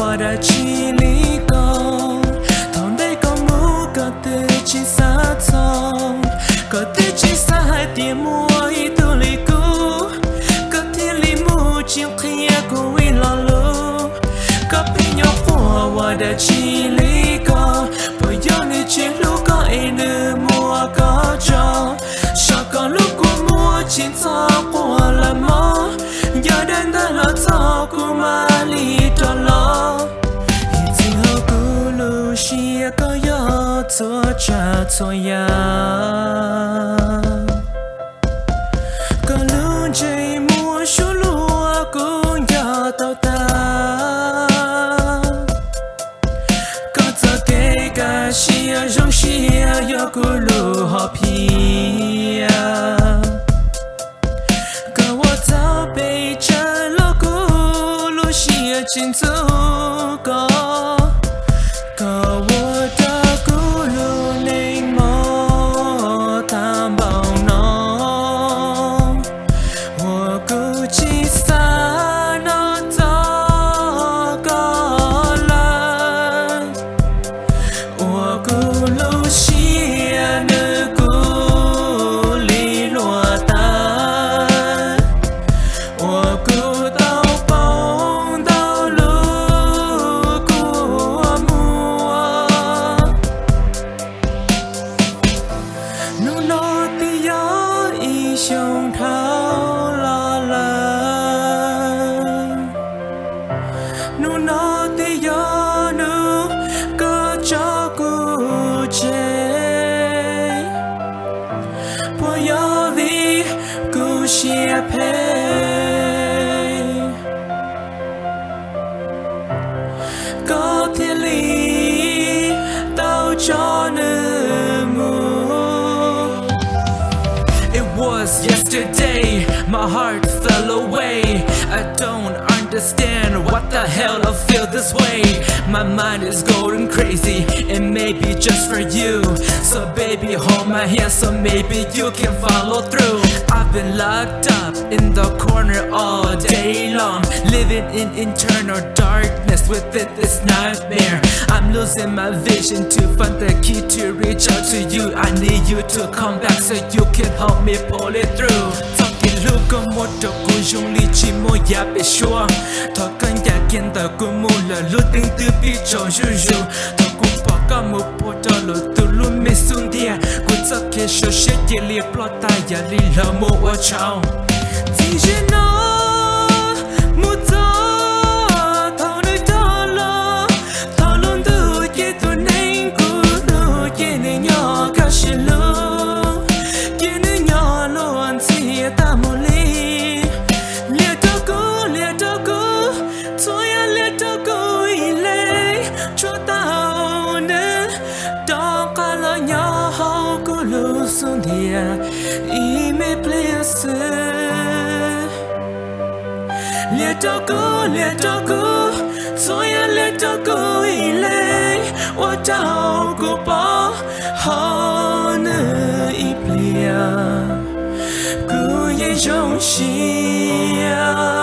我的气力够，同得个木个的起沙从，个的起沙海点木一度里古，个天里木就黑个为老路，个朋友火我的气力 错呀。个路这莫说路啊，公要到达。个做给个西啊，容西啊，要古路好皮呀。可我早被这老古路西啊，进足 yesterday, my heart fell away. I don't understand what the hell I feel this way. My mind is going crazy, and maybe just for you. So, baby, hold my hand so maybe you can follow through. I've been locked up in the corner all day long Living in internal darkness within this nightmare. I'm losing my vision to find the key to reach out to you. I need you to come back so you can help me pull it through. Talking locomotive dung chi mo ya pe shua Tho kan ya mi sun dia Ku ta ke sho she dia li plot ta ya li la mo wa chao Did you know place。列到古，列到古，错呀列到古一类，我照顾包好呢一边，古也用心呀。